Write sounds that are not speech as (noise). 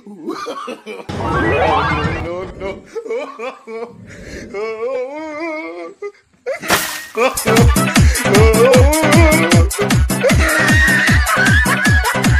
(laughs) no, no. (laughs) (laughs)